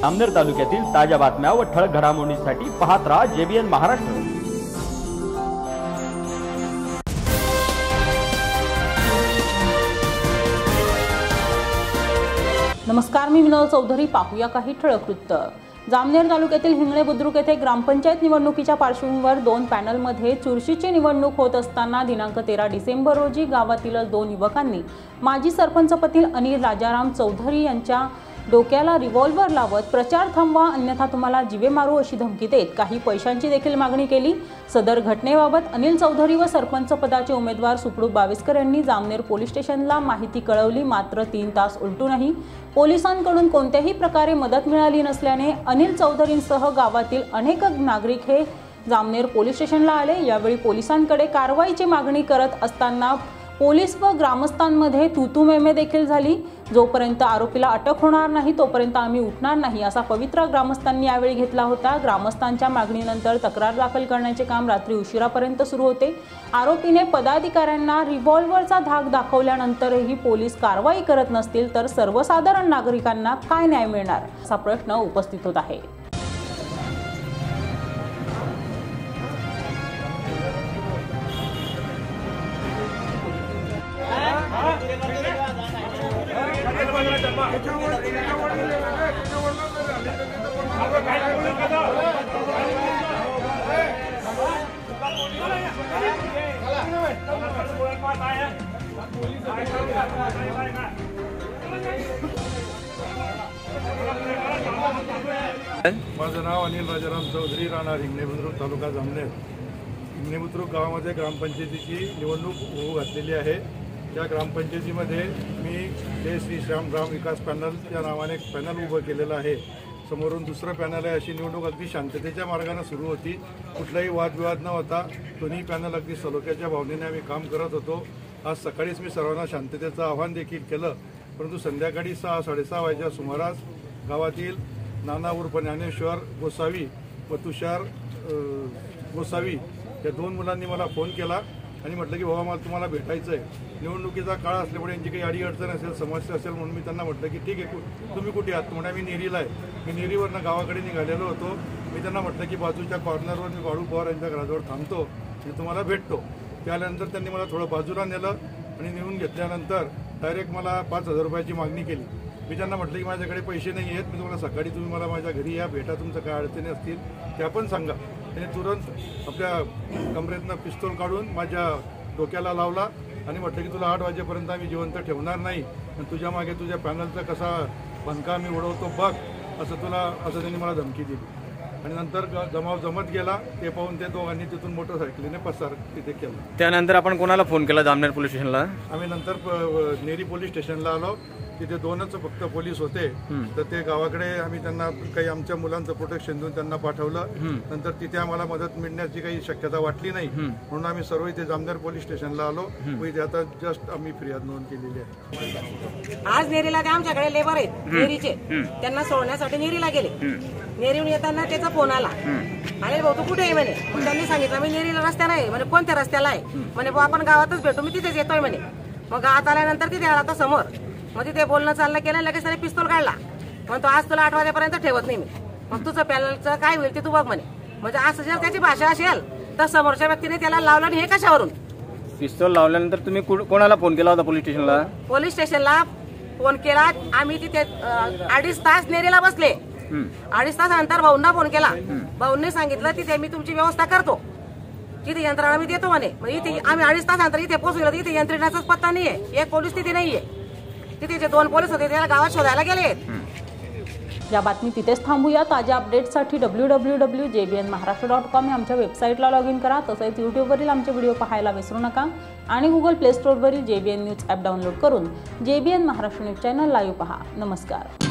जामनेर तालुक्यातील ताज्या बातम्या व ठळक घडामोडींसाठी पाहत राहा जेबीएन महाराष्ट्र. नमस्कार मी विनोद चौधरी. पाहूया काही ठळक वृत्त. जामनेर तालुक्यातील हिंगणे बुद्रुक येथे ग्रामपंचायत निवडणुकीच्या पार्श्वभूमीवर दोन पॅनलमध्ये चुरशीची निवडणूक होत असताना दिनांक तेरा डिसेंबर रोजी गावातील दोन युवकांनी माजी सरपंचपतील अनिल राजाराम चौधरी यांच्या डोक्याला रिव्हॉल्व्हर लावत प्रचार थांबवा अन्यथा तुम्हाला जीवे मारू अशी धमकी देत काही पैशांची देखील मागणी केली. सदर घटनेबाबत अनिल चौधरी व सरपंच पदाचे उमेदवार सुपडू बाविस्कर यांनी जामनेर पोलीस स्टेशनला माहिती कळवली. मात्र तीन तास उलटूनही पोलिसांकडून कोणत्याही प्रकारे मदत मिळाली नसल्याने अनिल चौधरींसह गावातील अनेक नागरिक हे जामनेर पोलीस स्टेशनला आले. यावेळी पोलिसांकडे कारवाईची मागणी करत असताना पोलीस व ग्रामस्थांमध्ये तुतुमेमे देखील झाली. जोपर्यंत आरोपीला अटक होणार नाही तोपर्यंत आम्ही उठणार नाही असा पवित्रा ग्रामस्थांनी यावेळी घेतला होता. ग्रामस्थांच्या मागणीनंतर तक्रार दाखल करण्याचे काम रात्री उशिरापर्यंत सुरू होते. आरोपीने पदाधिकाऱ्यांना रिव्हॉल्व्हरचा धाक दाखवल्यानंतरही पोलीस कारवाई करत नसतील तर सर्वसाधारण नागरिकांना काय न्याय मिळणार असा प्रश्न उपस्थित होत आहे. माझं नाव अनिल राजाराम चौधरी राहणार हिंगणे बुद्रुक तालुका जामनेर. हिंगणे बुद्रुक गावामध्ये ग्रामपंचायतीची निवडणूक होऊ घातलेली आहे. त्या ग्रामपंचायतीमध्ये मी जय श्री श्याम ग्राम विकास पॅनल या नावाने एक पॅनल उभं केलेलं आहे. समोरून दुसरं पॅनल आहे अशी निवडणूक अगदी शांततेच्या मार्गाने सुरू होती. कुठलाही वादविवाद न होता दोन्ही पॅनल अगदी सलोख्याच्या भावनेने आम्ही काम करत होतो. आज सकाळीच मी सर्वांना शांततेचं आव्हान देखील केलं. परंतु संध्याकाळी सहा साडेसहा वाजेच्या सुमारास गावातील नाना उर्फ ज्ञानेश्वर गोसावी व तुषार गोसावी या दोन मुलांनी मला फोन केला. आणि म्हटलं की बाबा मला तुम्हाला भेटायचं आहे. निवडणुकीचा काळ असल्यामुळे यांची काही अडी अडचण असेल समस्या असेल म्हणून मी त्यांना म्हटलं की ठीक आहे तुम्ही कुठे आहात? म्हणा मी नेरीला आहे. मी नेरीवरनं गावाकडे निघालेलो होतो. मी त्यांना म्हटलं की बाजूच्या कॉर्नरवर मी वाळू पवार यांच्या घराजवळ थांबतो मी तुम्हाला भेटतो. त्यानंतर त्यांनी मला थोडं बाजूला नेलं आणि नेऊन घेतल्यानंतर डायरेक्ट मला पाच हजार रुपयाची मागणी केली. मी त्यांना म्हटलं की माझ्याकडे पैसे नाही आहेत. मी तुम्हाला सकाळी तुम्ही मला माझ्या घरी या. भेटा तुमचं काय अडचणी असतील त्या पण सांगा. त्याने तुरंत आपल्या कमरेतनं पिस्तोल काढून माझ्या डोक्याला लावला आणि म्हटलं की तुला आठ वाजेपर्यंत आम्ही जिवंत ठेवणार नाही. आणि तुझ्या मागे तुझ्या पॅनलचा कसा बनका मी उडवतो बघ असं तुला असं त्यांनी मला धमकी दिली. आणि नंतर जमाव जमत गेला ते पाहून ते दोघांनी तिथून मोटरसायकलीने पसार तिथे केला. त्यानंतर आपण कोणाला फोन केला जामनेर पोलीस स्टेशनला? आम्ही नंतर प- नेरी पोलीस स्टेशनला आलो. तिथे दोनच फक्त पोलीस होते. तर ते गावाकडे आम्ही त्यांना काही आमच्या मुलांचं प्रोटेक्शन देऊन त्यांना पाठवलं. नंतर तिथे आम्हाला मदत मिळण्याची काही शक्यता वाटली नाही. म्हणून आम्ही सर्व इथे जामनेर पोलीस स्टेशनला आलो. व इथे आता जस्ट आम्ही फिर्याद नोंद केलेली आहे. आज नेरीला ते आमच्याकडे लेबर आहेत नेरीचे. त्यांना सोडण्यासाठी नेरीला गेले. नेरीहून येताना त्याचा फोन आला. अरे भाऊ तू कुठे आहे म्हणे? त्यांनी सांगितलं मी नेरीला रस्त्याला आहे. म्हणे कोणत्या रस्त्याला आहे? म्हणे भाऊ आपण गावातच भेटू मी तिथेच येतोय म्हणे. मग गावात आल्यानंतर तिथे आला तो समोर? मग तिथे बोलणं चाललं केलं लगेच त्याने पिस्तूल काढला. मग तो आज तुला आठ वाजेपर्यंत ठेवत नाही मी. मग तुझं पॅनलचं काय होईल ते तू बघ म्हणे. म्हणजे असं जर त्याची भाषा असेल तर समोरच्या व्यक्तीने त्याला लावलं आणि हे कशावरून? पिस्तूल लावल्यानंतर तुम्ही कोणाला फोन केला होता पोलीस स्टेशनला? पोलीस स्टेशनला फोन केला. आम्ही तिथे अं, अडीच तास नेरीला बसले. अडीच तास नंतर भाऊंना फोन केला. भाऊंनी सांगितलं तिथे मी तुमची व्यवस्था करतो. तिथे यंत्रणा मी देतो म्हणे. मग इथे आम्ही अडीच तास नंतर इथे पोहोचलो इथे यंत्रणेचाच पत्ता नाहीये. एक पोलीस तिथे नाहीये. तिथे जे दोन पोलीस होते त्याला गावात शोधायला गेले या बातमी तिथेच थांबूया. ताज्या अपडेट्ससाठी W W W J B N Maharashtra dot com या आमच्या वेबसाईटला लॉग इन करा. तसेच यूट्यूबवरील आमचे व्हिडिओ पाहायला विसरू नका. आणि Google play स्टोअरवरील J B N news app download करून J B N Maharashtra news channel live पहा. नमस्कार.